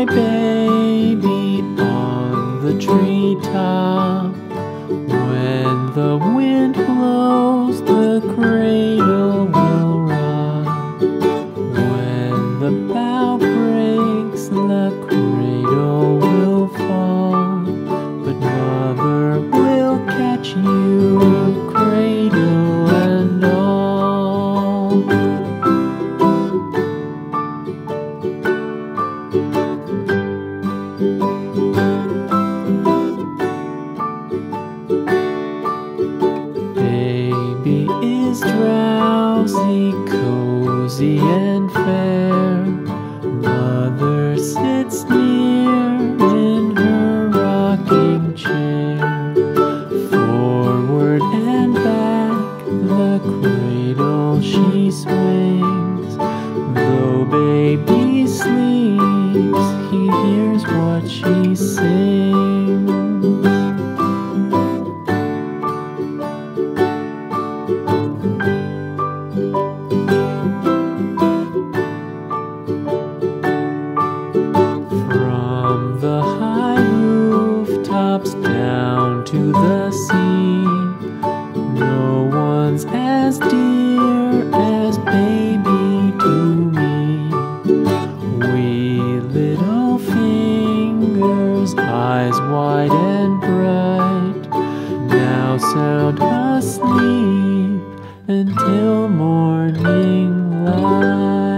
my baby on the treetop. Baby is drowsy, cozy and fair. Mother sits near in her rocking chair. Forward and back, the cradle she swings. Though baby sleeps, he hears what she sound asleep until morning light.